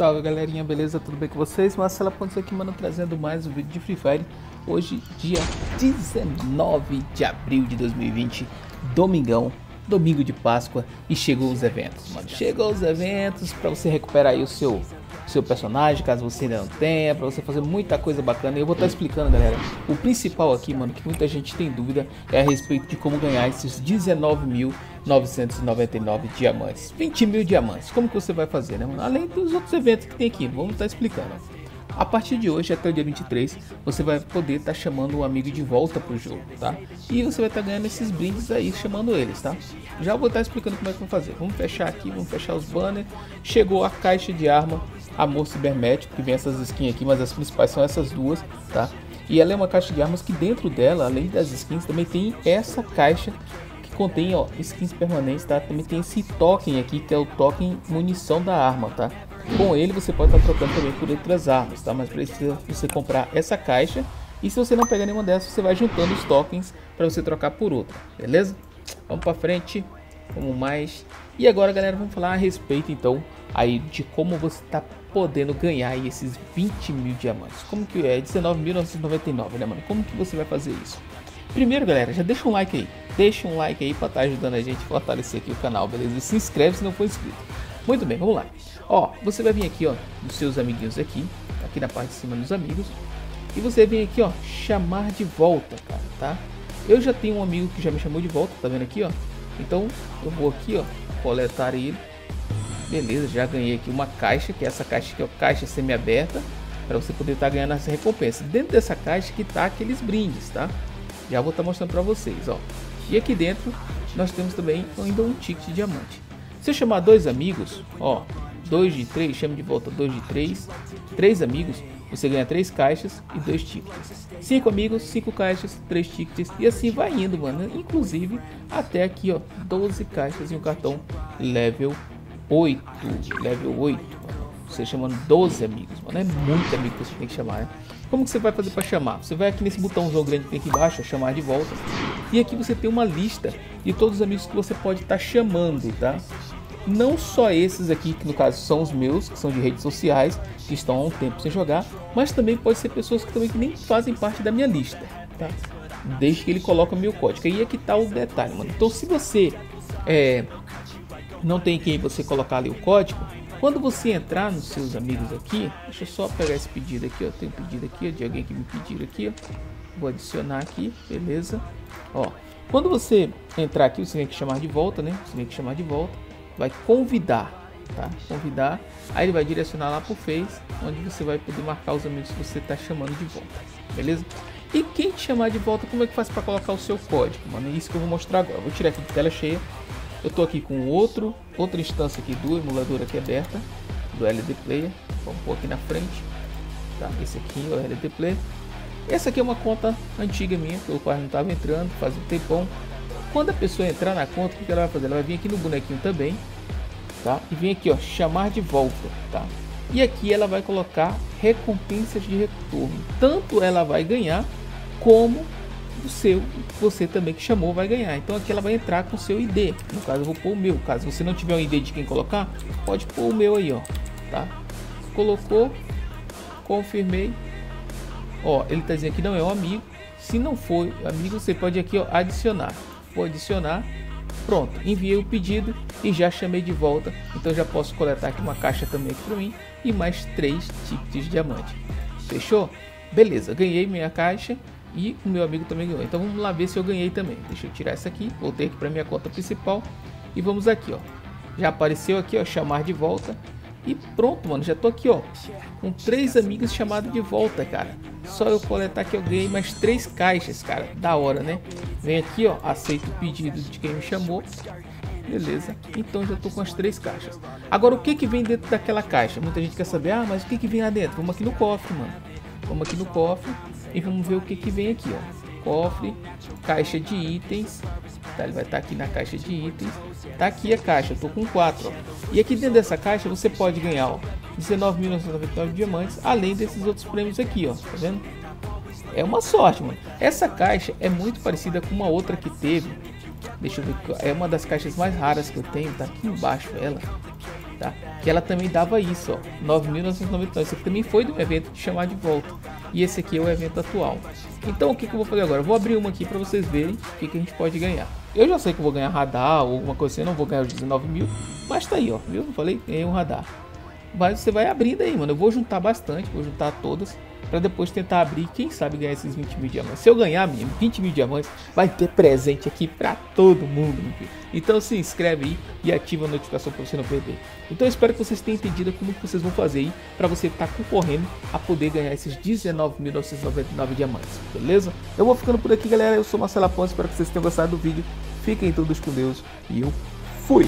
Salve galerinha, beleza? Tudo bem com vocês? Marcelo Pontes aqui, mano, trazendo mais um vídeo de Free Fire Hoje, dia 19 de abril de 2020, domingão, domingo de Páscoa E chegou os eventos, mano, chegou os eventos pra você recuperar aí o seu, seu personagem, caso você ainda não tenha Pra você fazer muita coisa bacana E eu vou estar tá explicando, galera, o principal aqui, mano, que muita gente tem dúvida É a respeito de como ganhar esses 19 mil 999 diamantes, 20 mil diamantes. Como que você vai fazer, né? Além dos outros eventos que tem aqui, vamos estar tá explicando. A partir de hoje até o dia 23, você vai poder estar tá chamando um amigo de volta pro jogo, tá? E você vai estar tá ganhando esses brindes aí, chamando eles, tá? Já vou estar tá explicando como é que vamos fazer. Vamos fechar aqui, vamos fechar os banners. Chegou a caixa de arma Amor Cibernético, que vem essas skins aqui, mas as principais são essas duas, tá? E ela é uma caixa de armas que dentro dela, além das skins, também tem essa caixa contém ó, skins permanentes, tá? Também tem esse token aqui, que é o token munição da arma, tá? Com ele você pode estar tá trocando também por outras armas, tá? Mas precisa você comprar essa caixa e se você não pegar nenhuma dessas, você vai juntando os tokens para você trocar por outra, beleza? Vamos para frente, vamos mais. E agora, galera, vamos falar a respeito então aí de como você está podendo ganhar esses 20 mil diamantes. Como que é? 19.999, né, mano? Como que você vai fazer isso? Primeiro, galera, já deixa um like aí. Deixa um like aí para estar tá ajudando a gente a fortalecer aqui o canal, beleza? E se inscreve se não for inscrito. Muito bem, vamos lá. Ó, você vai vir aqui, ó, dos seus amiguinhos aqui, aqui na parte de cima dos amigos. E você vem aqui, ó, chamar de volta, cara, tá? Eu já tenho um amigo que já me chamou de volta, tá vendo aqui, ó? Então, eu vou aqui, ó, coletar ele. Beleza, já ganhei aqui uma caixa, que é essa caixa aqui, ó, caixa semi-aberta, para você poder estar tá ganhando essa recompensa. Dentro dessa caixa que tá aqueles brindes, tá? Já vou estar tá mostrando para vocês, ó. E aqui dentro nós temos também ainda um ticket de diamante. Se eu chamar dois amigos, ó, dois de três, chame de volta dois de três, três amigos, você ganha três caixas e dois tickets. Cinco amigos, cinco caixas, três tickets e assim vai indo, mano. Inclusive até aqui, ó, 12 caixas e um cartão level 8, level 8. Você chamando 12 amigos, mano. É muito amigo que você tem que chamar, né? Como que você vai fazer para chamar? Você vai aqui nesse botãozão grande que tem aqui embaixo, chamar de volta. E aqui você tem uma lista de todos os amigos que você pode estar tá chamando, tá? Não só esses aqui, que no caso são os meus, que são de redes sociais, que estão há um tempo sem jogar, mas também pode ser pessoas que também nem fazem parte da minha lista, tá? Desde que ele coloque o meu código. E aqui tá o detalhe, mano. Então se você é, não tem quem você colocar ali o código, quando você entrar nos seus amigos aqui, deixa eu só pegar esse pedido aqui, ó. Tem um pedido aqui ó, de alguém que me pediu aqui, ó. Vou adicionar aqui, beleza? Ó, quando você entrar aqui, você tem que chamar de volta, né? Você tem que chamar de volta. Vai convidar, tá? Convidar. Aí ele vai direcionar lá pro Face, onde você vai poder marcar os amigos que você tá chamando de volta, beleza? E quem te chamar de volta, como é que faz para colocar o seu código, mano? É isso que eu vou mostrar agora. vou tirar aqui de tela cheia eu tô aqui com outro, outra instância aqui do emulador aqui aberta, do LD Player. Vamos pôr aqui na frente. Tá? Esse aqui é o LD Player. Essa aqui é uma conta antiga minha, pelo qual não estava entrando, faz um tempão. Quando a pessoa entrar na conta, o que ela vai fazer? Ela vai vir aqui no bonequinho também, tá? E vem aqui, ó, chamar de volta, tá? E aqui ela vai colocar recompensas de retorno. Tanto ela vai ganhar, como o seu, você também que chamou vai ganhar. Então aqui ela vai entrar com o seu ID. No caso eu vou pôr o meu. Caso você não tiver o ID de quem colocar, pode pôr o meu aí, ó, tá? Colocou, confirmei. Ó, ele tá dizendo que não é um amigo. Se não for amigo, você pode aqui, ó, adicionar. Vou adicionar. Pronto, enviei o pedido e já chamei de volta. Então já posso coletar aqui uma caixa também para mim e mais três tickets de diamante. Fechou? Beleza, ganhei minha caixa e o meu amigo também ganhou. Então vamos lá ver se eu ganhei também. Deixa eu tirar essa aqui, voltei aqui para minha conta principal e vamos aqui, ó. Já apareceu aqui, ó, chamar de volta. E pronto, mano, já tô aqui, ó, com três amigos chamados de volta, cara. Só eu coletar que eu ganhei mais três caixas, cara. Da hora, né? Vem aqui, ó, aceito o pedido de quem me chamou. Beleza, então já tô com as três caixas. Agora, o que que vem dentro daquela caixa? Muita gente quer saber, ah, mas o que que vem lá dentro? Vamos aqui no cofre, mano. Vamos aqui no cofre e vamos ver o que, que vem aqui, ó. Cofre, caixa de itens. Tá, ele vai estar tá aqui na caixa de itens. Tá aqui a caixa, eu tô com 4, ó. E aqui dentro dessa caixa você pode ganhar, ó, 19.999 diamantes, além desses outros prêmios aqui, ó. Tá vendo? É uma sorte, mano. Essa caixa é muito parecida com uma outra que teve. Deixa eu ver. É uma das caixas mais raras que eu tenho. Tá aqui embaixo ela. tá? Que ela também dava isso, ó, 9.999. Esse aqui também foi do evento de chamar de volta. E esse aqui é o evento atual. Então o que, que eu vou fazer agora? Vou abrir uma aqui para vocês verem o que, que a gente pode ganhar. Eu já sei que vou ganhar radar ou alguma coisa assim, eu não vou ganhar os 19 mil, mas tá aí, ó, viu? Eu falei, ganhei um radar. Mas você vai abrindo aí, mano. Eu vou juntar bastante, vou juntar todas para depois tentar abrir, quem sabe ganhar esses 20 mil diamantes. Se eu ganhar mesmo 20 mil diamantes, vai ter presente aqui para todo mundo, meu filho. Então se inscreve aí e ativa a notificação para você não perder. Então espero que vocês tenham entendido como que vocês vão fazer aí para você estar tá concorrendo a poder ganhar esses 19.999 diamantes, beleza? Eu vou ficando por aqui, galera. Eu sou Marcelo Pontes, espero que vocês tenham gostado do vídeo. Fiquem todos com Deus e eu fui!